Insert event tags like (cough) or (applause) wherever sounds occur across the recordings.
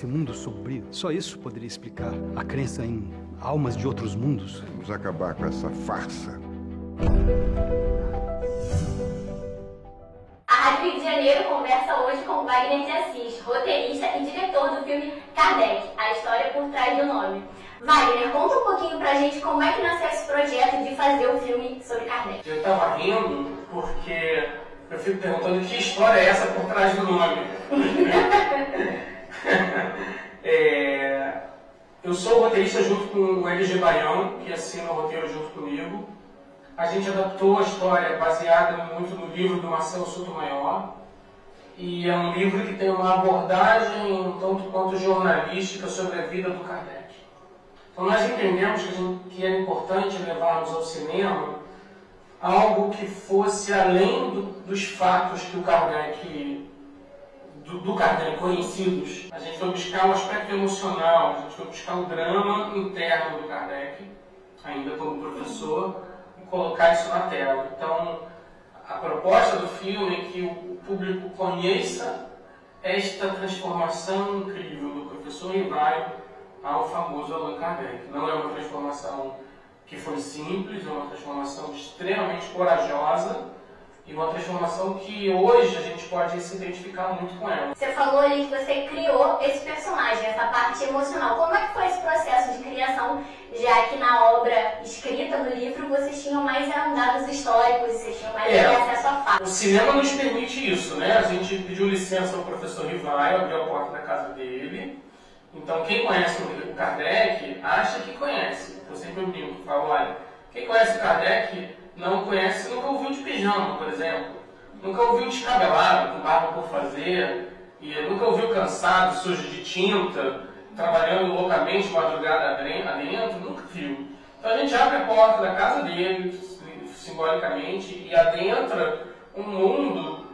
esse mundo sombrio. Só isso poderia explicar a crença em almas de outros mundos. Vamos acabar com essa farsa. A Rádio Rio de Janeiro conversa hoje com Wagner de Assis, roteirista e diretor do filme Kardec, a história por trás do nome. Wagner, conta um pouquinho pra gente como é que nasceu esse projeto de fazer o filme sobre Kardec. Eu tava rindo porque eu fico perguntando que história é essa por trás do nome. (laughs) (laughs) é, eu sou roteirista junto com o LG Baião, que assina o roteiro junto comigo. A gente adaptou a história baseada muito no livro do Marcelo Sotomayor. E é um livro que tem uma abordagem tanto quanto jornalística sobre a vida do Kardec. Então nós entendemos que, gente, que era importante levarmos ao cinema algo que fosse além do, dos fatos que o Kardec do, do conhecidos. A gente foi buscar o aspecto emocional, a gente foi buscar o drama interno do Kardec, ainda como professor, e colocar isso na tela. Então, a proposta do filme é que o público conheça esta transformação incrível do professor Rivaio ao famoso Allan Kardec. Não é uma transformação que foi simples, é uma transformação extremamente corajosa e uma transformação que hoje a gente pode se identificar muito com ela. Você falou ali que você criou esse personagem, essa parte emocional. Como é que foi esse processo de criação, já que na obra escrita do livro vocês tinham mais dados históricos, vocês tinham mais é, acesso a fatos? O cinema nos permite isso, né? A gente pediu licença ao professor Rivaio, abriu a porta da casa dele. Então quem conhece o Kardec acha que conhece. Eu sempre brinco, falo, olha, quem conhece o Kardec não conhece, nunca ouviu de pijama, por exemplo. Nunca ouviu descabelado, com barba por fazer, e nunca ouviu cansado, sujo de tinta, trabalhando loucamente madrugada adentro, nunca viu. Então a gente abre a porta da casa dele, simbolicamente, e adentra um mundo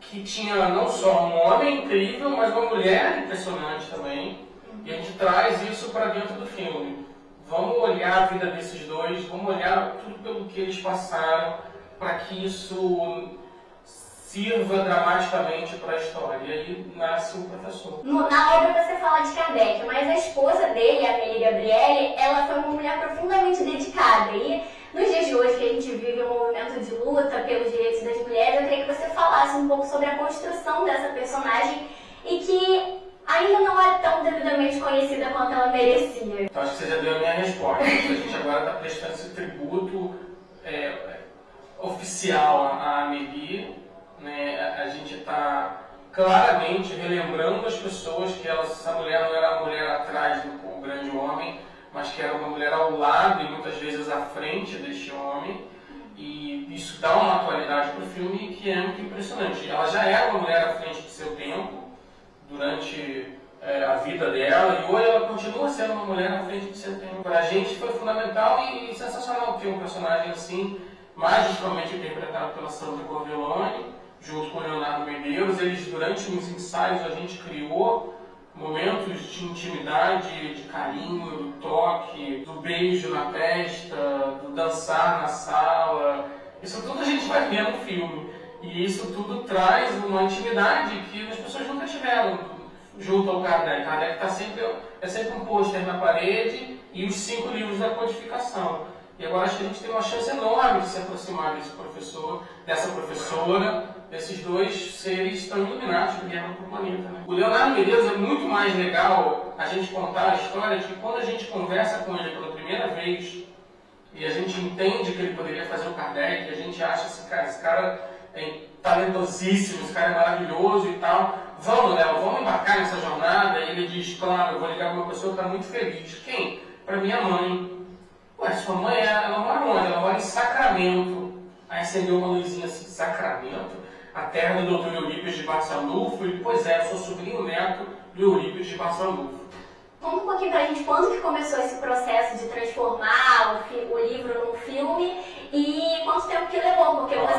que tinha não só um homem incrível, mas uma mulher impressionante também. E a gente traz isso para dentro do filme. Vamos olhar a vida desses dois, vamos olhar tudo pelo que eles passaram, para que isso sirva dramaticamente para a história. E aí nasce o professor. Na obra você fala de Kardec, mas a esposa dele, a Amélie Gabriele, ela foi uma mulher profundamente dedicada. E nos dias de hoje, que a gente vive um movimento de luta pelos direitos das mulheres, eu queria que você falasse um pouco sobre a construção dessa personagem e que ainda não é tão devidamente conhecida quanto ela merecia. Então acho que você já deu a minha resposta. a gente agora está prestando esse tributo é, oficial à Amelie. Né? A gente está claramente relembrando as pessoas que ela, essa mulher não era a mulher atrás do grande homem, mas que era uma mulher ao lado e muitas vezes à frente deste homem. E isso dá uma atualidade para o filme que é muito impressionante. Ela já era uma mulher à frente de seu tempo, durante é, a vida dela e hoje ela continua sendo uma mulher na frente de seu tempo. Para a gente foi fundamental e, sensacional ter um personagem assim, magistralmente interpretado pela Sandra Corvellone, junto com o Leonardo Medeiros. Eles, durante os ensaios, a gente criou momentos de intimidade, de carinho, do toque, do beijo na testa, do dançar na sala. Isso tudo a gente vai ver no filme. E isso tudo traz uma intimidade que as pessoas nunca tiveram junto ao Kardec. Kardec está sempre, é sempre um pôster na parede e os cinco livros da codificação. E agora acho que a gente tem uma chance enorme de se aproximar desse professor, dessa professora, desses dois seres tão iluminados que vieram para o planeta. Né? O Leonardo Medeiros é muito mais legal a gente contar a história de quando a gente conversa com ele pela primeira vez e a gente entende que ele poderia fazer o Kardec, a gente acha esse cara, esse cara talentosíssimo, esse cara é maravilhoso e tal. Vamos, Léo, vamos embarcar nessa jornada? E ele diz, claro, eu vou ligar para uma pessoa que está muito feliz. Quem? Para minha mãe. Ué, sua mãe, ela mora onde? Ela mora em Sacramento. Aí acendeu uma luzinha assim, Sacramento? A terra do Dr. Eurípides de Barçanufo. E, pois é, eu sou sobrinho neto do Eurípides de Barçanufo. Conta um pouquinho pra gente quando que começou esse processo de transformar o, o livro num filme e quanto tempo que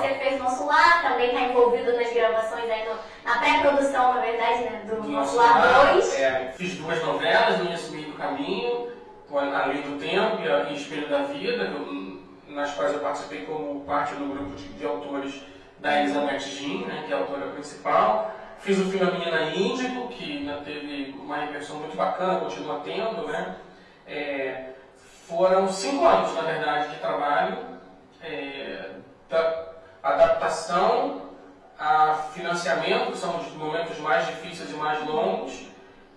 você fez Nosso Lar, também está envolvido nas gravações aí no, na pré-produção, na verdade, né, do, Nosso Lar 2. É, fiz duas novelas, Minha Subir do Caminho, A Lei do Tempo e Espelho da Vida, nas quais eu participei como parte do grupo de, de autores da Elizabeth Jean, né, que é a autora principal. Fiz o filme A Menina Índigo, que né, teve uma repercussão muito bacana, continua tendo, né? É, foram cinco anos, na verdade, de trabalho, é, da adaptação a financiamento, que são os momentos mais difíceis e mais longos.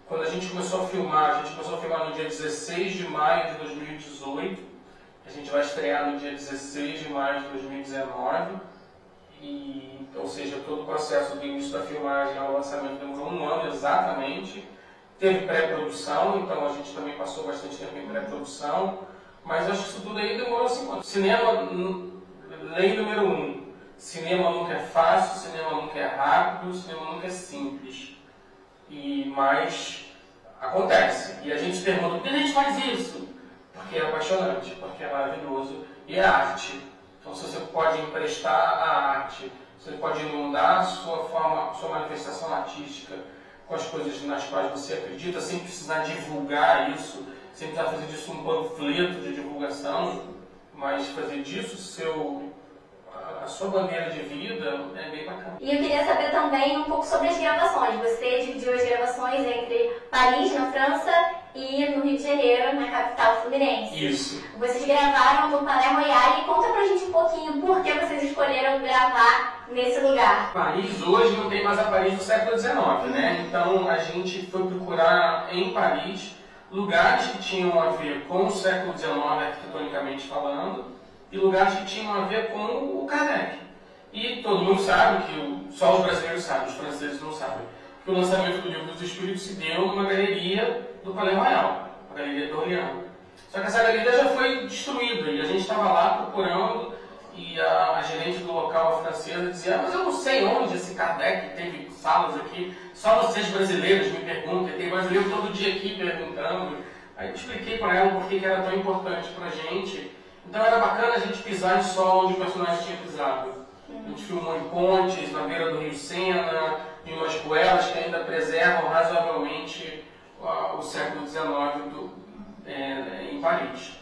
Quando a gente começou a filmar, a gente começou a filmar no dia 16 de maio de 2018. A gente vai estrear no dia 16 de maio de 2019. E, ou seja, todo o processo do início da filmagem ao lançamento demorou um ano exatamente. Teve pré-produção, então a gente também passou bastante tempo em pré-produção. Mas acho que isso tudo aí demorou cinco anos. Cinema, lei número um, cinema nunca é fácil, cinema nunca é rápido, cinema nunca é simples. E, mas acontece. E a gente pergunta, por que a gente faz isso? Porque é apaixonante, porque é maravilhoso e é arte. Então se você pode emprestar a arte, você pode inundar a sua forma, sua manifestação artística com as coisas nas quais você acredita, sem precisar divulgar isso, sem precisar fazer disso um panfleto de divulgação, mas fazer disso seu a sua bandeira de vida é bem bacana. E eu queria saber também um pouco sobre as gravações. Você dividiu as gravações entre Paris, na França, e no Rio de Janeiro, na capital fluminense. Isso. Vocês gravaram no Palais Royale. Conta pra gente um pouquinho por que vocês escolheram gravar nesse lugar. Paris hoje não tem mais a Paris do século XIX, né? Então a gente foi procurar em Paris lugares que tinham a ver com o século XIX arquitetonicamente falando e lugares que tinham a ver com o Kardec. E todo mundo sabe que, só os brasileiros sabem, os franceses não sabem, que o lançamento do Livro dos Espíritos se deu numa galeria do Palais Royal, a Galeria do Orleans. Só que essa galeria já foi destruída e a gente estava lá procurando e a, a, gerente do local a francesa dizia, ah, mas eu não sei onde esse Kardec teve salas aqui, só vocês brasileiros me perguntam, tem brasileiro todo dia aqui perguntando. Aí eu expliquei para ela por que era tão importante para a gente então era bacana a gente pisar em solo onde o personagem tinha pisado. A gente filmou em pontes, na beira do rio Sena, em umas goelas que ainda preservam razoavelmente o século XIX do, é, em Paris.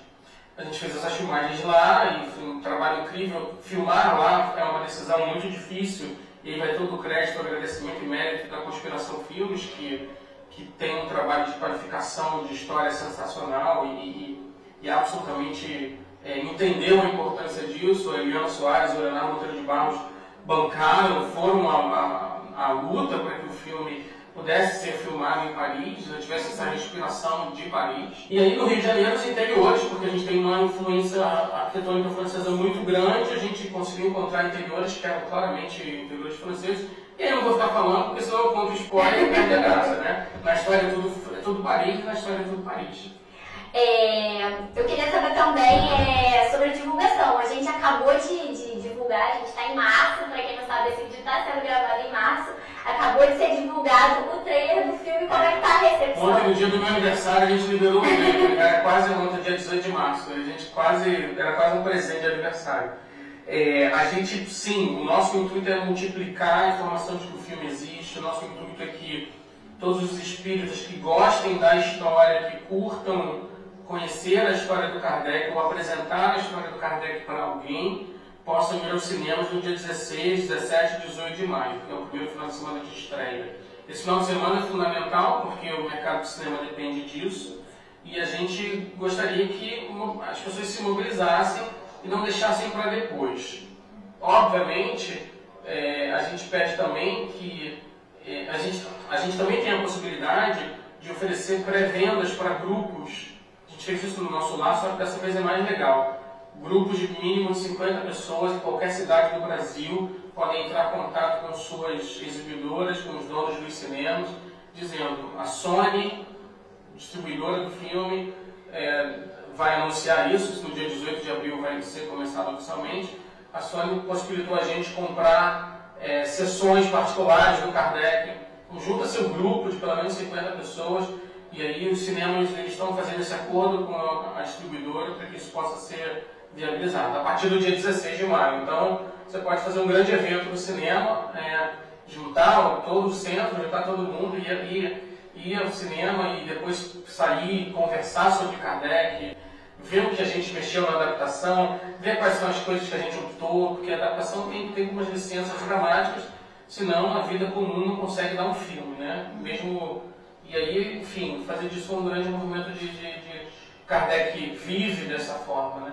A gente fez essas filmagens lá e foi um trabalho incrível. Filmar lá é uma decisão muito difícil e aí vai todo o crédito, agradecimento e mérito da Conspiração Filmes, que, que tem um trabalho de qualificação de história sensacional e, e, e absolutamente é, entenderam a importância disso, a Eliana Soares o Leonardo Monteiro de Barros bancaram, foram a, luta para que o filme pudesse ser filmado em Paris, né, tivesse essa respiração de Paris. E aí no Rio de Janeiro, os interiores, porque a gente tem uma influência arquitetônica francesa muito grande, a gente conseguiu encontrar interiores que eram claramente interiores franceses, e aí eu não vou ficar falando, porque senão eu conto spoiler e perde a graça, né? Na história é tudo, é tudo Paris, na história é tudo Paris. É, eu queria saber também é, sobre a divulgação. A gente acabou de, de divulgar, a gente está em março, para quem não sabe, esse vídeo está sendo gravado em março. Acabou de ser divulgado o trailer do filme, como é que tá a recepção? Ontem, no dia do meu aniversário, a gente liberou o trailer, era quase ontem, dia 18 de março. A gente quase, era quase um presente de aniversário. É, a gente, sim, o nosso intuito é multiplicar a informação de que o filme existe, o nosso intuito é que todos os espíritos que gostem da história, que curtam conhecer a história do Kardec ou apresentar a história do Kardec para alguém, possam ir aos cinemas no dia 16, 17 e 18 de maio, que é o primeiro final de semana de estreia. Esse final de semana é fundamental porque o mercado de cinema depende disso e a gente gostaria que as pessoas se mobilizassem e não deixassem para depois. Obviamente, é, a gente pede também que é, a, gente, a gente também tem a possibilidade de oferecer pré-vendas para grupos isso no nosso lar, só que dessa vez é mais legal. Grupos de mínimo de 50 pessoas em qualquer cidade do Brasil podem entrar em contato com suas exibidoras, com os donos dos cinemas, dizendo a Sony, distribuidora do filme, é, vai anunciar isso, no dia 18 de abril vai ser começado oficialmente. A Sony possibilitou a gente comprar é, sessões particulares do Kardec, junta seu grupo de pelo menos 50 pessoas e aí os cinemas eles estão fazendo esse acordo com a, distribuidora para que isso possa ser viabilizado a partir do dia 16 de maio. Então você pode fazer um grande evento no cinema, é, juntar todo o centro, juntar todo mundo e ir, ir ao cinema e depois sair, conversar sobre Kardec, ver o que a gente mexeu na adaptação, ver quais são as coisas que a gente optou, porque a adaptação tem, tem algumas licenças dramáticas senão a vida comum não consegue dar um filme, né? Mesmo e aí, enfim, fazer disso um grande movimento de, de, de Kardec vive dessa forma, né?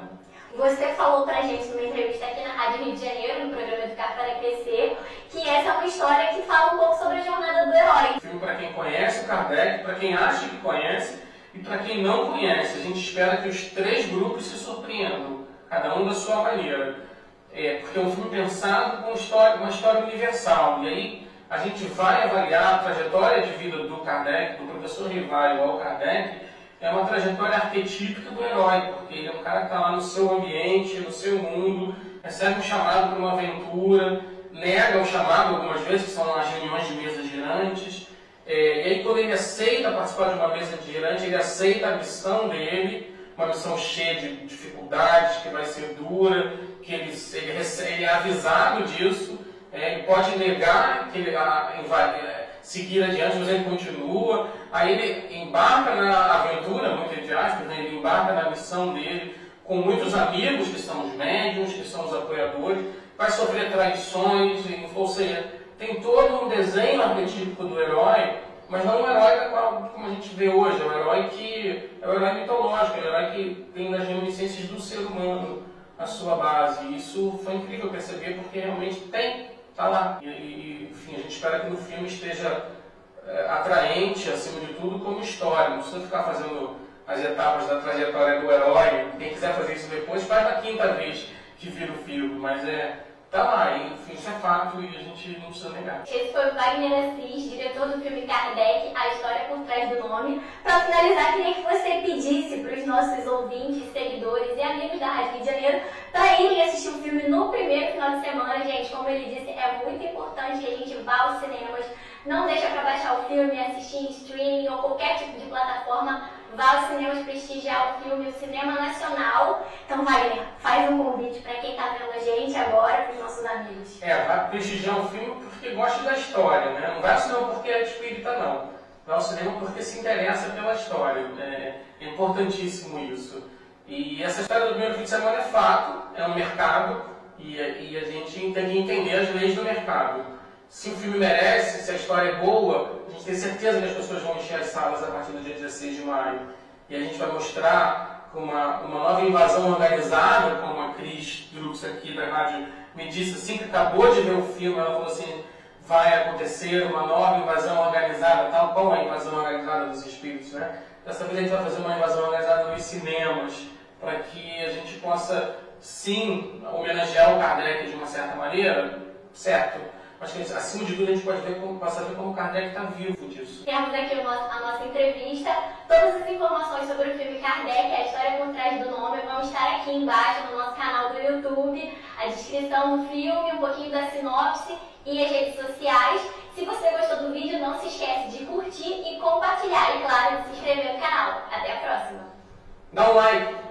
Você falou pra gente numa entrevista aqui na Rádio Rio de Janeiro, no programa Educar para Crescer, que essa é uma história que fala um pouco sobre a jornada do herói. Filme para quem conhece o Kardec, para quem acha que conhece e para quem não conhece. A gente espera que os três grupos se surpreendam, cada um da sua maneira. É, porque é um filme pensado com história, uma história universal. E aí a gente vai avaliar a trajetória de vida do Kardec, do professor Rivaio ao Kardec, é uma trajetória arquetípica do herói, porque ele é um cara que está lá no seu ambiente, no seu mundo, recebe um chamado para uma aventura, nega o chamado algumas vezes, que são as reuniões de mesas girantes, é, e aí quando ele aceita participar de uma mesa de girante, ele aceita a missão dele, uma missão cheia de dificuldades, que vai ser dura, que ele, ele, ele é avisado disso, é, ele pode negar que ele, a, a, seguir adiante, mas ele continua. Aí ele embarca na aventura, muito entre aspas, né? ele embarca na missão dele com muitos amigos que são os médiums, que são os apoiadores, vai sofrer traições, ou seja, tem todo um desenho arquetípico do herói, mas não um herói como a gente vê hoje, é um herói que é um herói mitológico, é um herói que tem nas reminiscências do ser humano a sua base. Isso foi incrível perceber porque realmente tem está lá. E, e, enfim, a gente espera que no filme esteja é, atraente, acima de tudo, como história. Não precisa ficar fazendo as etapas da trajetória do herói. Quem quiser fazer isso depois, faz na quinta vez que vira o filme. Mas é, tá lá, isso é fato e a gente não precisa negar. Esse foi o Wagner Assis, diretor do filme Kardec, A História por Trás do Nome. Para finalizar, queria que você pedisse para os nossos ouvintes, seguidores e amigos da Rádio Rio de Janeiro para irem assistir o filme no primeiro final de semana. Gente, como ele disse, é muito importante que a gente vá aos cinemas. Não deixa para baixar o filme, assistir em streaming ou qualquer tipo de plataforma vá aos cinemas prestigiar o filme, o cinema nacional. Então, Wagner, faz um convite para quem está vendo a gente agora, para É, vai prestigiar o filme porque gosta da história, né? Não vai ao cinema porque é espírita, não. Vai ao cinema porque se interessa pela história. É, é importantíssimo isso. E essa história do primeiro fim de semana é fato, é um mercado, e, e a gente tem que entender as leis do mercado se o filme merece, se a história é boa, a gente tem certeza que as pessoas vão encher as salas a partir do dia 16 de maio. E a gente vai mostrar uma, uma nova invasão organizada, como a Cris Drux aqui da rádio me disse assim que acabou de ver o filme, ela falou assim, vai acontecer uma nova invasão organizada, tal qual a invasão organizada dos espíritos, né? Dessa vez a gente vai fazer uma invasão organizada nos cinemas, para que a gente possa, sim, homenagear o Kardec de uma certa maneira, certo? Acho que acima de tudo a gente pode ver como, passar a ver como Kardec está vivo disso. Temos aqui a nossa, a nossa entrevista. Todas as informações sobre o filme Kardec, a história por trás do nome, vão estar aqui embaixo no nosso canal do YouTube, a descrição do filme, um pouquinho da sinopse e as redes sociais. Se você gostou do vídeo, não se esquece de curtir e compartilhar e, claro, de se inscrever no canal. Até a próxima! Dá um like!